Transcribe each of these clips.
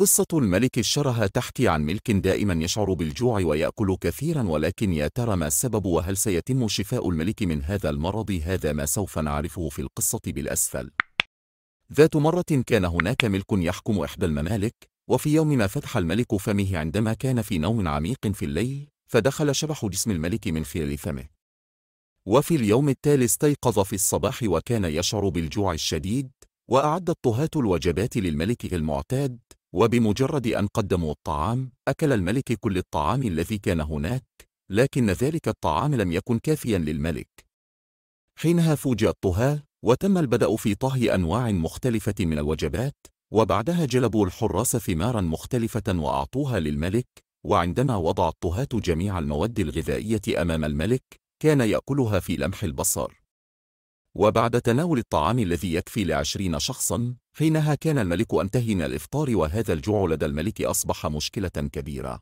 قصة الملك الشره تحكي عن ملك دائما يشعر بالجوع ويأكل كثيرا ولكن يا ترى ما السبب؟ وهل سيتم شفاء الملك من هذا المرض؟ هذا ما سوف نعرفه في القصة بالأسفل. ذات مرة كان هناك ملك يحكم إحدى الممالك وفي يوم ما فتح الملك فمه عندما كان في نوم عميق في الليل فدخل شبح جسم الملك من خلال فمه. وفي اليوم التالي استيقظ في الصباح وكان يشعر بالجوع الشديد وأعد الطهاة الوجبات للملك المعتاد وبمجرد أن قدموا الطعام أكل الملك كل الطعام الذي كان هناك لكن ذلك الطعام لم يكن كافيا للملك. حينها فوجئ الطهاة وتم البدء في طهي أنواع مختلفة من الوجبات وبعدها جلبوا الحراس ثمارا مختلفة وأعطوها للملك وعندما وضع الطهاة جميع المواد الغذائية أمام الملك كان يأكلها في لمح البصر. وبعد تناول الطعام الذي يكفي لعشرين شخصا حينها كان الملك أنتهي من الإفطار وهذا الجوع لدى الملك أصبح مشكلة كبيرة.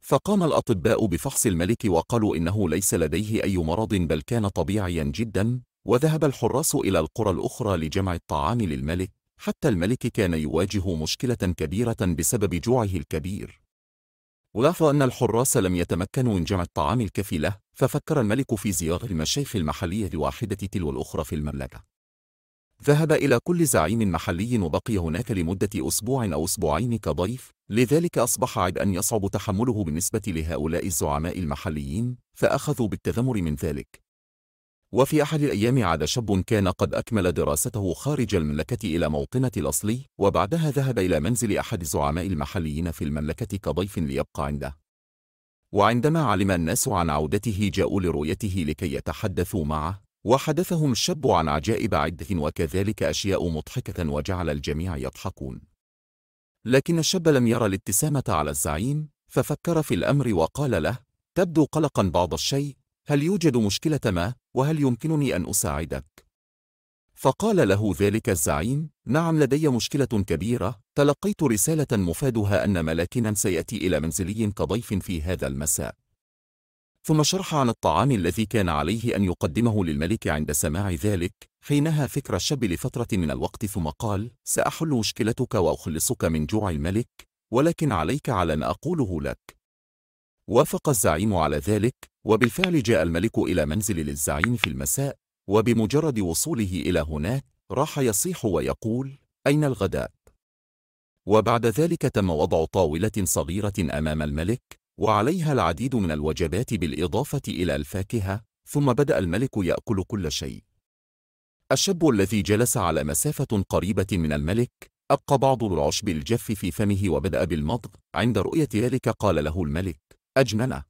فقام الأطباء بفحص الملك وقالوا إنه ليس لديه أي مرض بل كان طبيعيا جدا وذهب الحراس إلى القرى الأخرى لجمع الطعام للملك حتى الملك كان يواجه مشكلة كبيرة بسبب جوعه الكبير. ولاحظ أن الحراس لم يتمكنوا من جمع الطعام الكفي له. ففكر الملك في زيارة المشايخ المحلية الواحدة تلو الأخرى في المملكة. ذهب إلى كل زعيم محلي وبقي هناك لمدة أسبوع أو أسبوعين كضيف لذلك أصبح عبئا يصعب تحمله بالنسبة لهؤلاء الزعماء المحليين فأخذوا بالتذمر من ذلك. وفي أحد الأيام عاد شاب كان قد أكمل دراسته خارج المملكة إلى موطنة الأصلي وبعدها ذهب إلى منزل أحد الزعماء المحليين في المملكة كضيف ليبقى عنده. وعندما علم الناس عن عودته جاءوا لرؤيته لكي يتحدثوا معه وحدثهم الشاب عن عجائب عدة وكذلك أشياء مضحكة وجعل الجميع يضحكون لكن الشاب لم يرى الابتسامة على الزعيم ففكر في الأمر وقال له تبدو قلقا بعض الشيء هل يوجد مشكلة ما وهل يمكنني أن أساعدك؟ فقال له ذلك الزعيم نعم لدي مشكلة كبيرة. تلقيت رسالة مفادها أن ملاكنا سيأتي إلى منزلي كضيف في هذا المساء. ثم شرح عن الطعام الذي كان عليه أن يقدمه للملك عند سماع ذلك. حينها فكر الشاب لفترة من الوقت ثم قال سأحل مشكلتك وأخلصك من جوع الملك ولكن عليك على ما أقوله لك. وافق الزعيم على ذلك وبالفعل جاء الملك إلى منزل للزعيم في المساء. وبمجرد وصوله إلى هناك راح يصيح ويقول أين الغداء؟ وبعد ذلك تم وضع طاولة صغيرة أمام الملك وعليها العديد من الوجبات بالإضافة إلى الفاكهة ثم بدأ الملك يأكل كل شيء الشاب الذي جلس على مسافة قريبة من الملك أبقى بعض العشب الجف في فمه وبدأ بالمضغ عند رؤية ذلك قال له الملك أجننة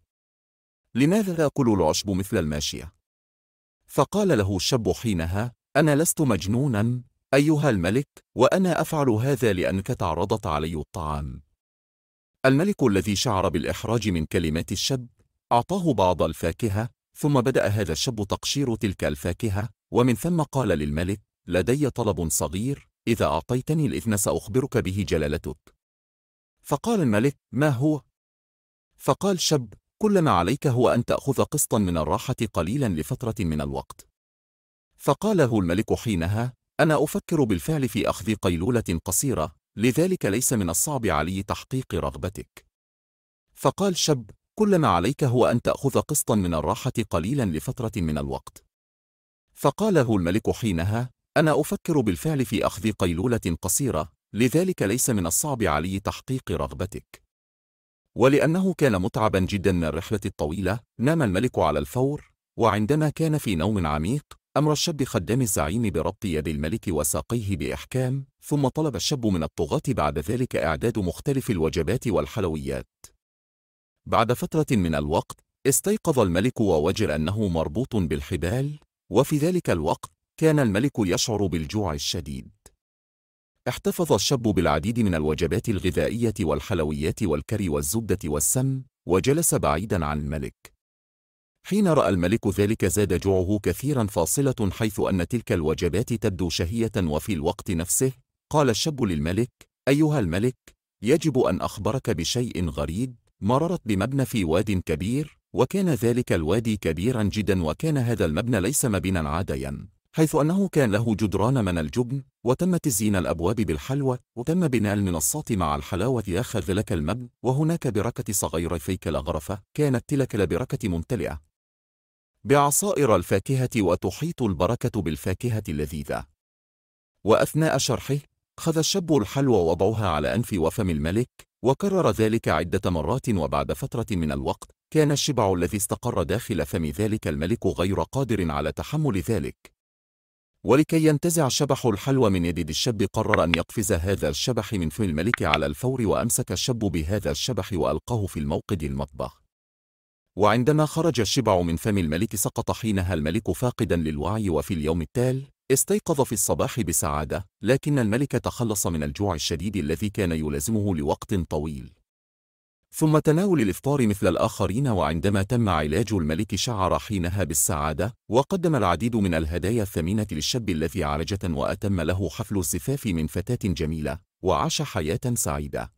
لماذا تأكل العشب مثل الماشية؟ فقال له الشاب حينها أنا لست مجنونا أيها الملك وأنا أفعل هذا لأنك تعرضت علي الطعام الملك الذي شعر بالإحراج من كلمات الشاب أعطاه بعض الفاكهة ثم بدأ هذا الشاب تقشير تلك الفاكهة ومن ثم قال للملك لدي طلب صغير إذا أعطيتني الإذن سأخبرك به جلالتك فقال الملك ما هو؟ فقال شاب كل ما عليك هو أن تأخذ قسطا من الراحة قليلا لفترة من الوقت. فقال له الملك حينها أنا أفكر بالفعل في أخذ قيلولة قصيرة لذلك ليس من الصعب علي تحقيق رغبتك. فقال شاب كل ما عليك هو أن تأخذ قسطا من الراحة قليلا لفترة من الوقت. فقال له الملك حينها أنا أفكر بالفعل في أخذ قيلولة قصيرة لذلك ليس من الصعب علي تحقيق رغبتك. ولأنه كان متعبا جدا من الرحلة الطويلة نام الملك على الفور وعندما كان في نوم عميق أمر الشاب خدام الزعيم بربط يد الملك وساقيه بإحكام ثم طلب الشاب من الطغاة بعد ذلك إعداد مختلف الوجبات والحلويات. بعد فترة من الوقت استيقظ الملك ووجد أنه مربوط بالحبال وفي ذلك الوقت كان الملك يشعر بالجوع الشديد. احتفظ الشاب بالعديد من الوجبات الغذائية والحلويات والكري والزبدة والسم وجلس بعيدا عن الملك. حين رأى الملك ذلك زاد جوعه كثيرا فاصلة حيث أن تلك الوجبات تبدو شهية وفي الوقت نفسه. قال الشاب للملك أيها الملك يجب أن أخبرك بشيء غريب. مررت بمبنى في واد كبير وكان ذلك الوادي كبيرا جدا وكان هذا المبنى ليس مبنى عاديا. حيث أنه كان له جدران من الجبن وتم تزيين الأبواب بالحلوى وتم بناء المنصات مع الحلاوة ياخذ لك المبن وهناك بركة صغير فيك الغرفة كانت تلك البركة ممتلئة. بعصائر الفاكهة وتحيط البركة بالفاكهة اللذيذة. وأثناء شرحه خذ الشاب الحلوى وضعها على أنف وفم الملك وكرر ذلك عدة مرات وبعد فترة من الوقت كان الشبع الذي استقر داخل فم ذلك الملك غير قادر على تحمل ذلك. ولكي ينتزع شبح الحلوى من يد الشاب قرر أن يقفز هذا الشبح من فم الملك على الفور وأمسك الشاب بهذا الشبح وألقاه في الموقد المطبخ. وعندما خرج الشبع من فم الملك سقط حينها الملك فاقدا للوعي وفي اليوم التال استيقظ في الصباح بسعادة لكن الملك تخلص من الجوع الشديد الذي كان يلازمه لوقت طويل. ثم تناول الإفطار مثل الآخرين وعندما تم علاج الملك شعر حينها بالسعادة وقدم العديد من الهدايا الثمينة للشاب الذي عالجة وأتم له حفل الزفاف من فتاة جميلة وعاش حياة سعيدة.